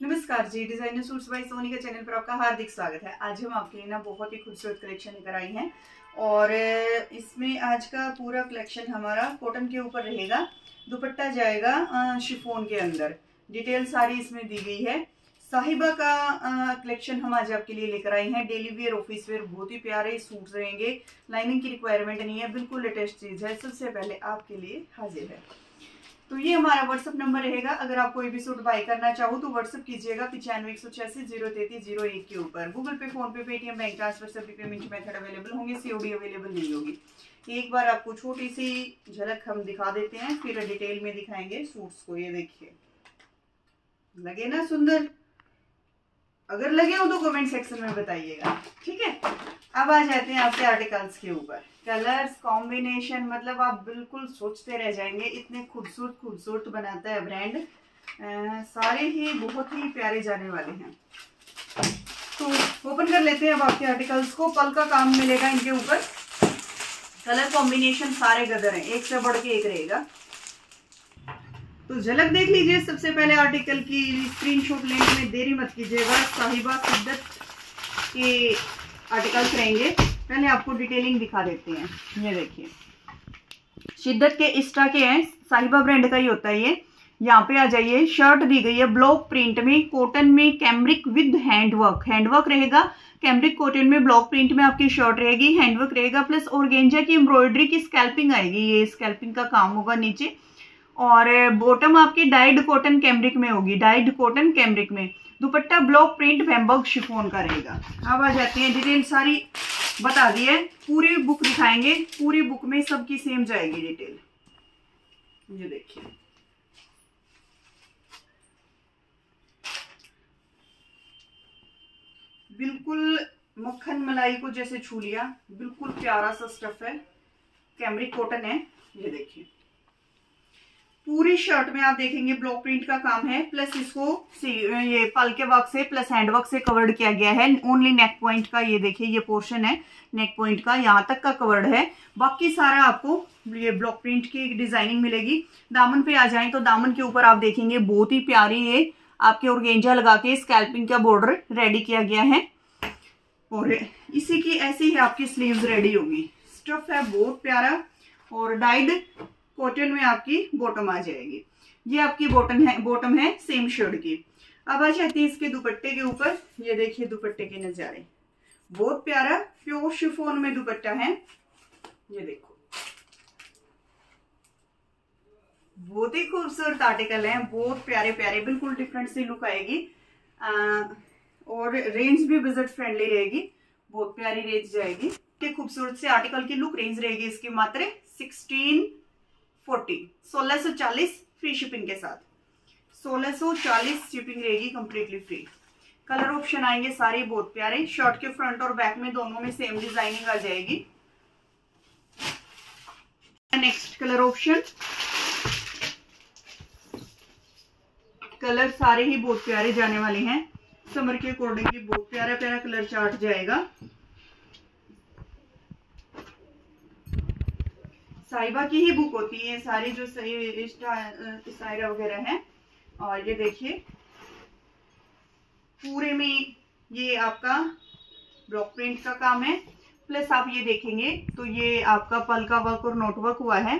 नमस्कार जी designer suits by Soni के चैनल पर आपका हार्दिक स्वागत है। आज हम आपके लिए ना बहुत ही खूबसूरत कलेक्शन लेकर आई हैं और इसमें आज का पूरा कलेक्शन हमारा कॉटन के ऊपर रहेगा, दुपट्टा जाएगा शिफोन के अंदर। डिटेल सारी इसमें दी गई है। साहिबा का कलेक्शन हम आज आपके लिए लेकर आए हैं। डेली वेयर ऑफ़िस वेयर बहुत ही प्यारे सूट रहेंगे। लाइनिंग की रिक्वायरमेंट नहीं है, बिल्कुल लेटेस्ट चीज़ है। सबसे पहले आपके लिए हाजिर है। तो ये हमारा व्हाट्सअप नंबर रहेगा। अगर आप कोई भी सूट बाय करना चाहो तो व्हाट्सअप कीजिएगा पिचानवे एक सौ छियासी ज़ीरो तैतीस ज़ीरो एक के ऊपर। Google pay PhonePe Paytm bank transfer सभी पेमेंट मेथड अवेलेबल होंगे। सीओडी अवेलेबल नहीं होगी। एक बार आपको छोटी सी झलक हम दिखा देते हैं, फिर डिटेल में दिखाएँगे सूट्स को। ये देखिए। लगे ना सुंदर? अगर लगे हो तो कमेंट सेक्शन में बताइएगा। ठीक है? अब आ जाते हैं आपके आर्टिकल्स के ऊपर। कलर्स, कॉम्बिनेशन मतलब आप बिल्कुल सोचते रह जाएँगे। इतने खूबसूरत खूबसूरत बनाता है ब्रांड। सारे ही बहुत ही प्यारे जाने वाले हैं। तो ओपन कर लेते हैं अब आपके आर्टिकल्स को। पल का काम मिलेगा इनके ऊपर। कलर कॉम्बिनेशन सारे गदर हैं। एक से बढ़ के एक रहेगा। तो झलक देख लीजिए सबसे पहले आर्टिकल की। स्क्रीनशॉट लेने में देरी मत कीजिएगा। साहिबा सिद्दत के आर्टिकल्स रहेंगे। पहले आपको डिटेलिंग दिखा देते हैं। ये देखिए। शिद्दत के इस्टा के हैं, साहिबा ब्रांड का ही होता है ये। यहाँ पे आ जाइए शर्ट दी गई है ब्लॉक प्रिंट में कॉटन में कैमरिक विद हैंडवर्क हैंडवर्क रहेगा कैमरिक कॉटन में ब्लॉक प्रिंट में आपकी शर्ट रहेगी हैंडवर्क रहेगा प्लस ऑर्गेंजा की एम्ब्रॉयडरी की स्कैल्पिंग आएगी। ये स्कैल्पिंग का काम होगा नीचे। और बॉटम आपकी डाइड कॉटन कैमरिक में होगी डाइड कॉटन कैमरिक में। Dupatta block print bemberg chiffon का रहेगा अब आ जाते हैं डिटेल सारी बता दिए। पूरी बुक दिखाएँगे। पूरी बुक में सबकी सेम जाएगी डिटेल। ये देखिए। बिल्कुल मक्खन मलाई को जैसे छू लिया। बिल्कुल प्यारा सा स्टफ़ है। कैमरिक कॉटन है। ये देखिए। पूरी शर्ट में आप देखेंगे ब्लॉक प्रिंट का काम है प्लस इसको ये पल के वर्क से प्लस हैंड वर्क से कवर्ड किया गया है। ओनली नेक पॉइंट का ये देखिए, ये पोर्शन है नेक पॉइंट का, यहाँ तक का कवर्ड है। बाकी सारा आपको ये ब्लॉक प्रिंट की डिज़ाइनिंग मिलेगी। दामन पे आ जाए तो दामन के ऊपर आप देखेंगे, बहुत ही प्यारी ये आपके ऑर्गेंजा लगा के स्कैल्पिंग का बॉर्डर रेडी किया गया है। और इसी की ऐसी ही आपकी स्लीव्स रेडी होगी। स्टफ़ है, बहुत प्यारा। और डाइड कॉटन में आपकी बॉटम आ जाएगी। ये आपकी बॉटम है बॉटम है सेम शर्ट की। अब आ जाती है इसके दुपट्टे के ऊपर। ये देखिए दुपट्टे के नजारे। बहुत प्यारा प्योर शिफोन में दुपट्टा है। ये देखो। बहुत ही खूबसूरत आर्टिकल है। बहुत प्यारे प्यारे बिल्कुल डिफरेंट सी लुक आएगी। आ, और रेंज भी बजट फ्रेंडली रहेगी। बहुत प्यारी रेंज जाएगी। खूबसूरत से आर्टिकल की लुक रेंज रहेगी इसकी मात्र। Sixteen forty. सोलह सो चालीस फ्री शिपिंग के साथ। सोलह सो चालीस शिपिंग रहेगी कंप्लीटली फ्री कलर ऑप्शन आएँगे सारे बहुत प्यारे। शर्ट के फ्रंट और बैक में दोनों में सेम डिज़ाइनिंग आ जाएगी। नेक्स्ट कलर ऑप्शन कलर सारे ही बहुत प्यारे जाने वाले हैं। समर के अकॉर्डिंग बहुत प्यारा प्यारा कलर चार्ट जाएगा। साइबा की ही बुक होती है सारी जो सायरा वगैरह है। और ये देखिए, पूरे में ये आपका ब्लॉक प्रिंट का काम है। प्लस आप ये देखेंगे तो ये आपका पल का वर्क और नोटवर्क हुआ है।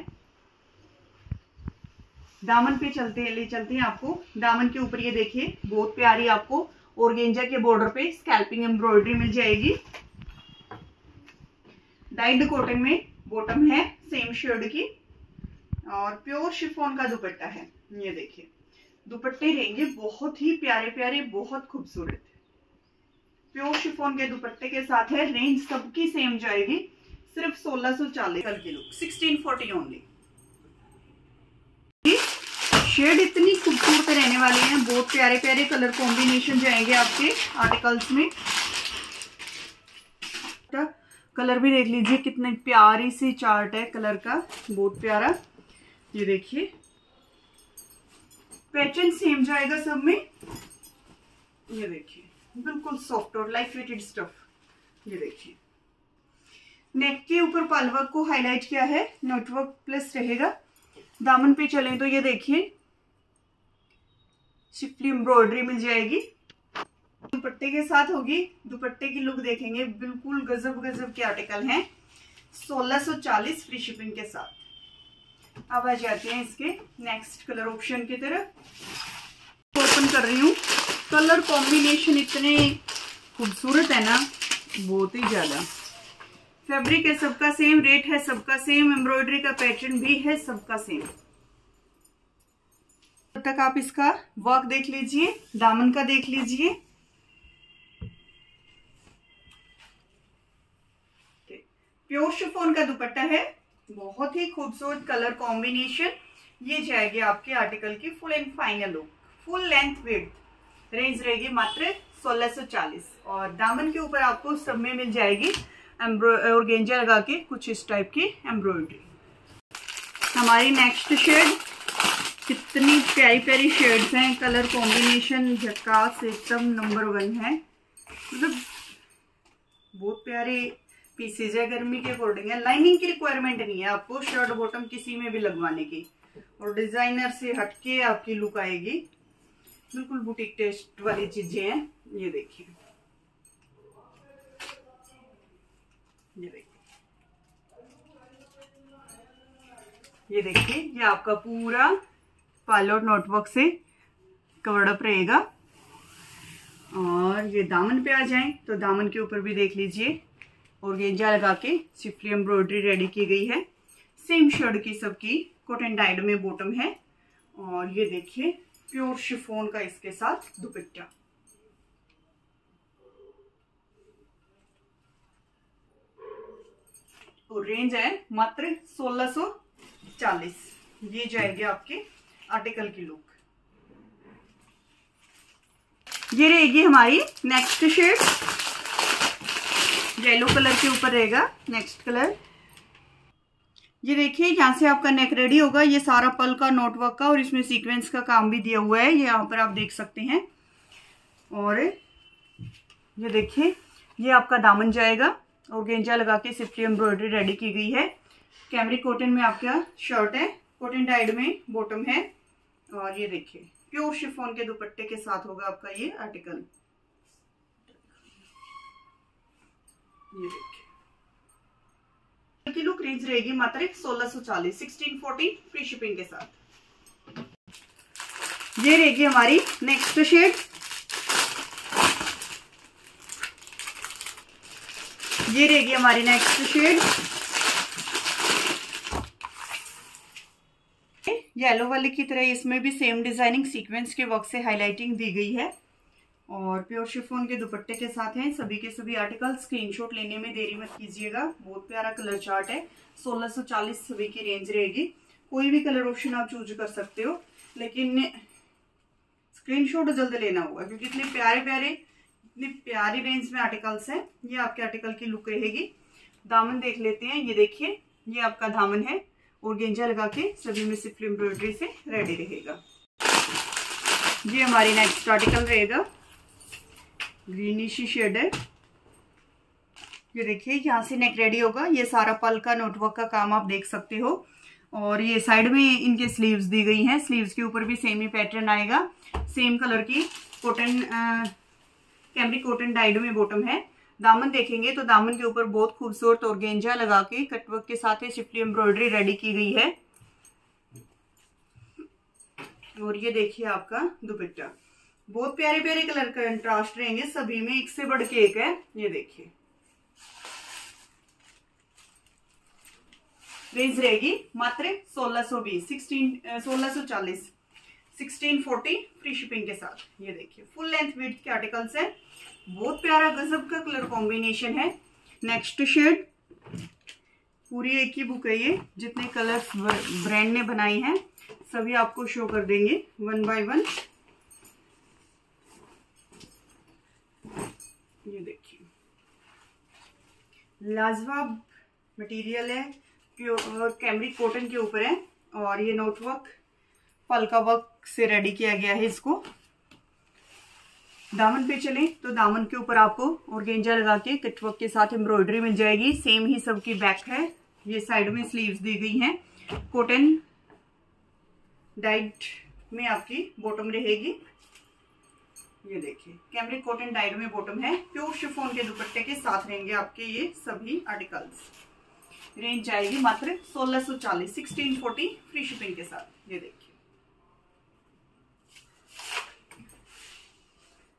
दामन पे चलते हैं, ले चलते हैं आपको। दामन के ऊपर ये देखिए, बहुत प्यारी आपको गेंजा के बॉर्डर पे स्कैल्पिंग एम्ब्रॉयडरी मिल जाएगी। डाइड कॉटन में बॉटम है। सेम शेड की, और प्योर शिफोन का दुपट्टा है। ये देखिए, दुपट्टे रहेंगे बहुत ही प्यारे प्यारे, बहुत खूबसूरत। प्योर शिफोन के दुपट्टे के साथ है, रेंज सबकी सेम जाएगी, सिर्फ़ सोलह सो चालीस कल kilo sixteen forty only shade इतनी खूबसूरत रहने वाली हैं, बहुत प्यारे प्यारे कलर कॉम्बिनेशन जाएँगे आपके आर्टिकल्स में। कलर भी देख लीजिए, कितने प्यारी सी चार्ट है कलर का, बहुत प्यारा। ये देखिए। पैटर्न सेम जाएगा सब में। ये देखिए, बिल्कुल सॉफ्ट और लाइट वेटेड स्टफ़ ये देखिए। नेक के ऊपर पालवर्क को हाईलाइट किया है नेटवर्क प्लस रहेगा। दामन पे चले तो ये देखिए शिफली एम्ब्रॉयडरी मिल जाएगी। दुपट्टे के साथ होगी, दुपट्टे की लुक देखेंगे। बिल्कुल गजब गजब के आर्टिकल हैं। 1640 फ्री शिपिंग के साथ। अब आ जाते हैं इसके नेक्स्ट कलर ऑप्शन की तरफ़। ओपन कर रही हूँ। कलर कॉम्बिनेशन इतने खूबसूरत है ना, बहुत ही ज़्यादा। फैब्रिक है सबका सेम रेट है सबका सेम एम्ब्रॉयडरी का पैटर्न भी है सबका सेम तक आप इसका वर्क देख लीजिए, दामन का देख लीजिए। प्योर शिफोन का दुपट्टा है। बहुत ही खूबसूरत कलर कॉम्बिनेशन ये जाएगी आपके आर्टिकल की full and final look full length wide range रहेगी मात्र 1640 और दामन के ऊपर आपको सब में मिल जाएगी और गेंजा लगा के कुछ इस टाइप की एम्ब्रॉयडरी हमारी नेक्स्ट शेड कितनी प्यारी प्यारी शेड्स हैं। कलर कॉम्बिनेशन झकास एकदम नंबर वन है। मतलब बहुत प्यारे पीसेज है गर्मी के अकॉर्डिंग है। लाइनिंग की रिक्वायरमेंट नहीं है आपको शर्ट बॉटम किसी में भी लगवाने की। और डिज़ाइनर से हटके आपकी लुक आएगी। बिल्कुल बुटीक टेस्ट वाली चीज़ें हैं। ये देखिए। ये देखिए। ये देखिए, ये आपका पूरा पायलट नोटवर्क से कवर्ड अप रहेगा। और ये दामन पे आ जाएँ तो दामन के ऊपर भी देख लीजिए। और गेंजा लगा के सिफली एम्ब्रॉयडरी रेडी की गई है। सेम शर्ट की सबकी कॉटन डाइड में बॉटम है। और ये देखिए, प्योर शिफोन का इसके साथ दुपट्टा। और रेंज है मात्र 1640 ये जाएगी आपके आर्टिकल की लुक ये रहेगी हमारी नेक्स्ट शेड येलो कलर के ऊपर रहेगा नेक्स्ट कलर। ये देखिए, यहाँ से आपका नेक रेडी होगा। ये सारा पल का नोटवर्क का और इसमें सीक्वेंस का काम भी दिया हुआ है। ये यहाँ पर आप देख सकते हैं। और ये देखिए, ये आपका दामन जाएगा और गेंजा लगा के सिफ्टी एम्ब्रॉयडरी रेडी की गई है। कैमरी कॉटन में आपका शर्ट है, कॉटन डाइड में बॉटम है। और ये देखिए प्योर शिफोन के दुपट्टे के साथ होगा आपका ये आर्टिकल ये देखिए। लुक रेंज रहेगी मात्र सोलह सौ चालीस सिक्सटीन फोर्टीन फ्री शिपिंग के साथ। ये रहेगी हमारी नेक्स्ट शेड ये रहेगी हमारी नेक्स्ट शेड येलो वाले की तरह इसमें भी सेम डिज़ाइनिंग सीक्वेंस के वर्क से हाईलाइटिंग दी गई है। और प्योर शिफोन के दुपट्टे के साथ हैं। सभी के सभी आर्टिकल स्क्रीनशॉट लेने में देरी मत कीजिएगा। बहुत प्यारा कलर चार्ट है। 1640 सभी की रेंज रहेगी। कोई भी कलर ऑप्शन आप चूज़ कर सकते हो। लेकिन स्क्रीनशॉट जल्द लेना होगा, क्योंकि इतने प्यारे प्यारे, इतनी प्यारी रेंज में आर्टिकल्स हैं। ये आपके आर्टिकल की लुक रहेगी। दामन देख लेते हैं। ये देखिए, ये आपका दामन है। और गेंजा लगा के सभी में सिर्फ़ एम्ब्रॉयडरी से रेडी रहेगा। ये हमारी नेक्स्ट आर्टिकल रहेगा। ग्रीनिशी शेड है। ये देखिए, यहाँ से नेक रेडी होगा। ये सारा पल का नोटवर्क का काम आप देख सकते हो। और ये साइड में इनके स्लीव्स दी गई हैं। स्लीव्स के ऊपर भी सेम ही पैटर्न आएगा। सेम कलर की कॉटन कैमरी कॉटन डाइड में बॉटम है। दामन देखेंगे तो दामन के ऊपर बहुत खूबसूरत और गेंजा लगा के कटवर्क के साथ शिफ्टी एम्ब्रॉयडरी रेडी की गई है। और ये देखिए आपका दुपट्टा। बहुत प्यारे प्यारे कलर का कंट्रास्ट रहेंगे, सभी में एक से बढ़ के एक है। ये देखिए। रेंज रहेगी मात्र 1620 16 1640 1640 फ्री शिपिंग के साथ। ये देखिए, फुल लेंथ विथ के आर्टिकल्स है। बहुत प्यारा गजब का कलर कॉम्बिनेशन है। नेक्स्ट शेड पूरी एक ही बुक है ये, जितने कलर्स ब्रांड ने बनाई है, सभी आपको शो कर देंगे वन बाय वन ये देखिए। लाजवाब मटेरियल है प्योर कैमरी कॉटन के ऊपर है, और ये नोटवर्क पलका वर्क से रेडी किया गया है इसको। दामन पे चले तो दामन के ऊपर आपको और गेंजा लगा के कटवर्क के साथ एम्ब्रॉयडरी मिल जाएगी। सेम ही सबकी बैक है, ये साइड में स्लीव्स दी गई हैं। कॉटन डाइट में आपकी बॉटम रहेगी। ये देखिए कैमरिक कॉटन डाइड में बॉटम है। प्योर शिफोन के दुपट्टे के साथ रहेंगे आपके ये सभी आर्टिकल्स रेंज आएगी मात्र सोलह सो चालीस सिक्सटीन फोर्टी फ्री शिपिंग के साथ। ये देखिए।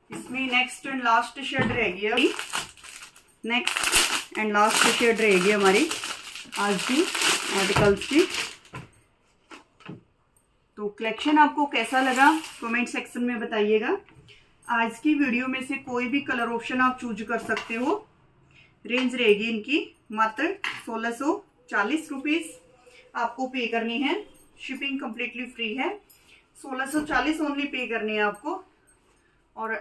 इसमें नेक्स्ट एंड लास्ट शेड रहेगी अभी। नेक्स्ट एंड लास्ट शेड रहेगी हमारी आज की आर्टिकल्स की। तो कलेक्शन आपको कैसा लगा? कमेंट सेक्शन में बताइएगा। आज की वीडियो में से कोई भी कलर ऑप्शन आप चूज़ कर सकते हो। रेंज रहेगी इनकी मात्र सोलह सो चालीस रुपीज़ आपको पे करनी है। शिपिंग कंप्लीटली फ्री है। सोलह सौ चालीस ओनली पे करनी है आपको। और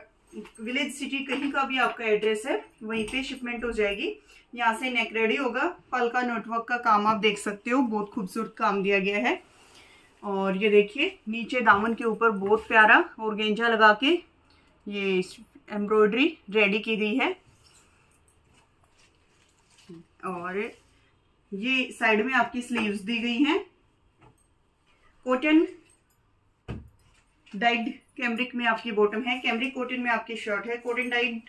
विलेज सिटी कहीं का भी आपका एड्रेस है, वहीं पे शिपमेंट हो जाएगी। यहाँ से नेक रेडी होगा। पल का नेटवर्क का काम आप देख सकते हो। बहुत खूबसूरत काम दिया गया है। और ये देखिए, नीचे दामन के ऊपर बहुत प्यारा और गेंजा लगा के ये एम्ब्रॉयडरी रेडी की गई है। और ये साइड में आपकी स्लीव्स दी गई हैं। कॉटन डाइड कैमरिक में आपकी बॉटम है। कैमरिक कॉटन में आपकी शर्ट है। कॉटन डाइड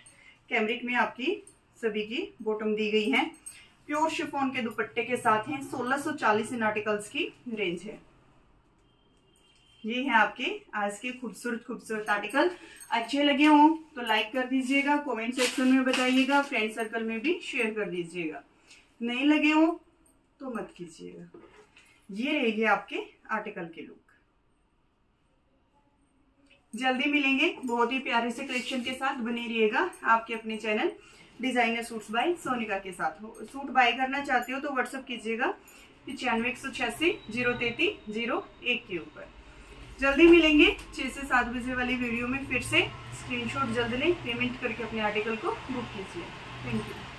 कैमरिक में आपकी सभी की बॉटम दी गई है। प्योर शिफोन के दुपट्टे के साथ हैं। 1640 इन आर्टिकल्स की रेंज है। ये है आपके आज के खूबसूरत खूबसूरत आर्टिकल अच्छे लगे हों तो लाइक कर दीजिएगा कमेंट सेक्शन में बताइएगा फ्रेंड सर्कल में भी शेयर कर दीजिएगा। नहीं लगे हो तो मत कीजिएगा। ये रहेगी आपके आर्टिकल के लुक जल्दी मिलेंगे बहुत ही प्यारे से कलेक्शन के साथ। बने रहिएगा आपके अपने channel designer suits by Sonika के साथ। हो सूट बाय करना चाहते हो तो व्हाट्सअप कीजिएगा, पिचानवे एक सौ छियासी, ज़ीरो तैतीस, ज़ीरो एक के ऊपर। जल्दी मिलेंगे छह से सात बजे वाली वीडियो में फिर से स्क्रीनशॉट जल्द लें पेमेंट करके अपने आर्टिकल को बुक कीजिए। Thank you